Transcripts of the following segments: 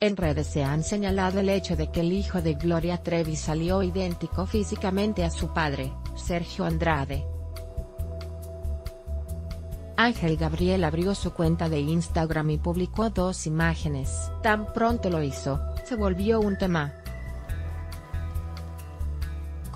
En redes se han señalado el hecho de que el hijo de Gloria Trevi salió idéntico físicamente a su padre, Sergio Andrade. Ángel Gabriel abrió su cuenta de Instagram y publicó dos imágenes. Tan pronto lo hizo, se volvió un tema.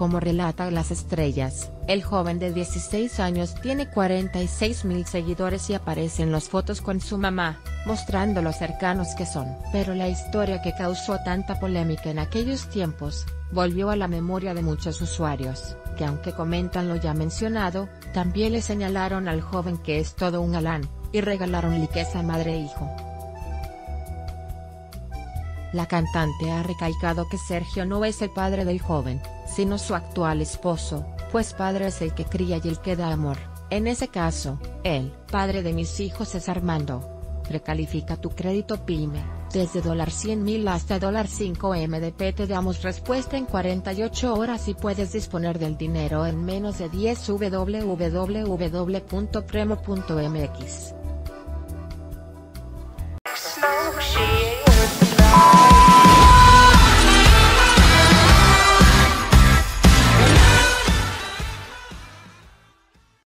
Como relata Las Estrellas, el joven de 16 años tiene 46 mil seguidores y aparece en las fotos con su mamá, mostrando lo cercanos que son. Pero la historia que causó tanta polémica en aquellos tiempos, volvió a la memoria de muchos usuarios, que aunque comentan lo ya mencionado, también le señalaron al joven que es todo un galán, y regalaron liqueza madre e hijo. La cantante ha recalcado que Sergio no es el padre del joven, sino su actual esposo, pues padre es el que cría y el que da amor. En ese caso, el padre de mis hijos es Armando. Recalifica tu crédito PYME, desde dólar $100,000 hasta dólar $5 MDP te damos respuesta en 48 horas y puedes disponer del dinero en menos de 10 www.premo.mx.